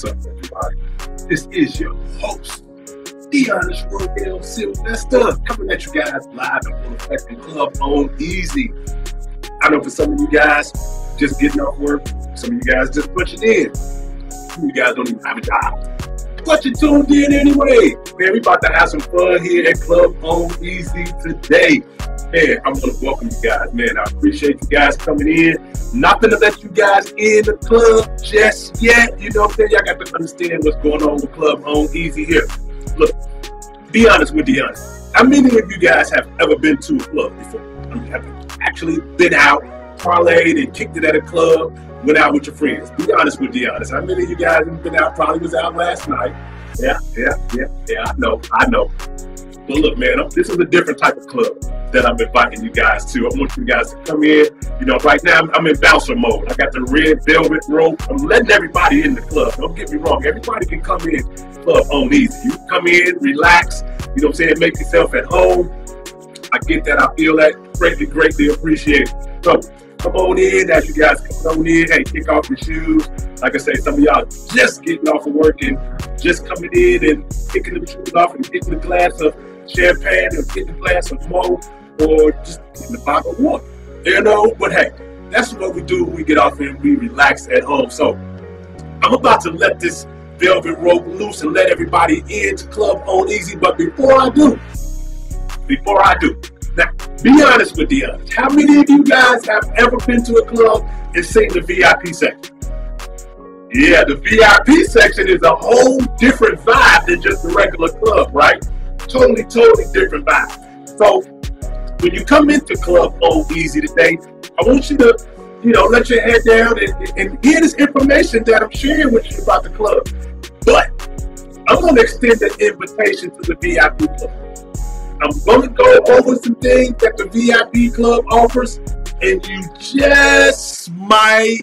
What's up, everybody? This is your host, Dionyos Royale Sylvester, coming at you guys live in full effect in Club Own Easy. I know for some of you guys just getting off work, some of you guys just punching in. Some of you guys don't even have a job. But you tuned in anyway. Man, we about to have some fun here at Club Own Easy today. Man, I'm gonna welcome you guys. Man, I appreciate you guys coming in. Nothing to let you guys in the club just yet. You know what I'm saying? Y'all got to understand what's going on with Club Own Easy here. Look, be honest with Dionyos. How many of you guys have ever been to a club before? I mean, have actually been out, parlayed, and kicked it at a club, went out with your friends? Be honest with Dionyos. How many of you guys have been out? Probably was out last night. Yeah, yeah, yeah, yeah. I know, I know. But look, man, this is a different type of club that I'm inviting you guys to. I want you guys to come in. You know, right now I'm in bouncer mode. I got the red velvet rope. I'm letting everybody in the club. Don't get me wrong. Everybody can come in club Own Easy. You come in, relax. You know what I'm saying? Make yourself at home. I get that. I feel that. Greatly, greatly appreciate it. So come on in as you guys come on in. Hey, kick off your shoes. Like I say, some of y'all just getting off of work and just coming in and kicking the shoes off and getting the glass of champagne or getting a glass of mo or just getting a bottle of water. You know, but hey, that's what we do when we get off and we relax at home. So I'm about to let this velvet rope loose and let everybody into Club Own Easy. But before I do, before I do, now be honest with the others. How many of you guys have ever been to a club and seen the VIP section? Yeah, the VIP section is a whole different totally, different vibe. So when you come into Club Own Easy today, I want you to, you know, let your head down and, and hear this information that I'm sharing with you about the club. But I'm to extend an invitation to the VIP club. I'm going to go over some things that the VIP club offers, and you just might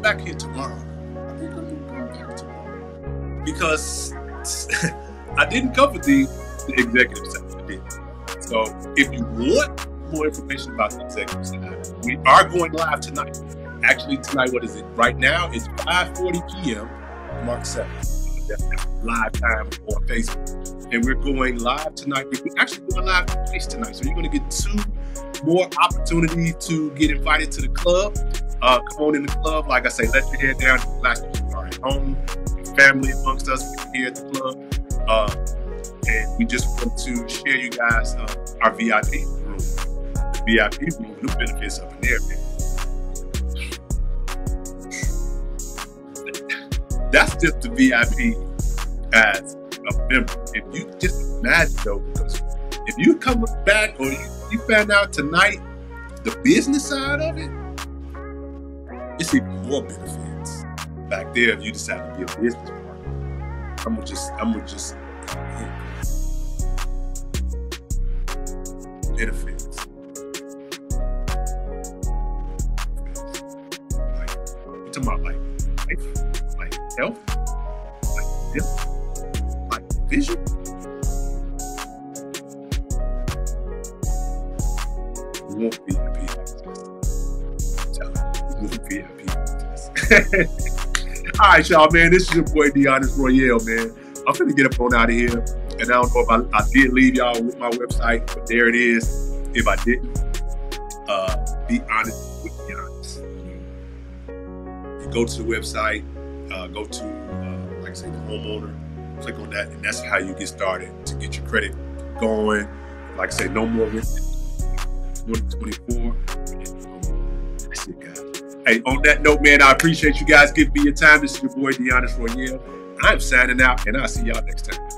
come back here tomorrow. I think I'm come back tomorrow because I didn't cover the, the executive did. So if you want more information about the executive session, we are going live tonight. Actually, tonight, what is it? Right now, it's 5:40 p.m. March 7th. That's live time on Facebook, and we're going live tonight. We're actually going live twice tonight, so you're going to get two more opportunities to get invited to the club. Uh, come on in the club. Like I say, let your head down. Relax. You are at home. Your family amongst us here at the club. Uh, and we just want to share you guys uh, our VIP room. VIP room, the benefits up in there. That's just the VIP as a member. If you just imagine though, because if you come back or you, you found out tonight the business side of it, it's even more benefits back there if you decide to be a business partner. I'm gonna just, I'm gonna just benefits. Like, you talking about like life, like health, like like vision. Won't be happy. All right, y'all, man. This is your boy Dionyos Royale, man. I'm finna get up on out of here. And I don't know if I, I did leave y'all with my website, but there it is. If I didn't, uh, be honest with be honest. You go to the website, uh, go to, uh, like I say, the homeowner, click on that, and that's how you get started to get your credit going. Like I say, no more risk. 2024. That's it, guys. Hey, on that note, man, I appreciate you guys giving me your time. This is your boy, Dionyos Royale. I'm signing out, and I'll see y'all next time.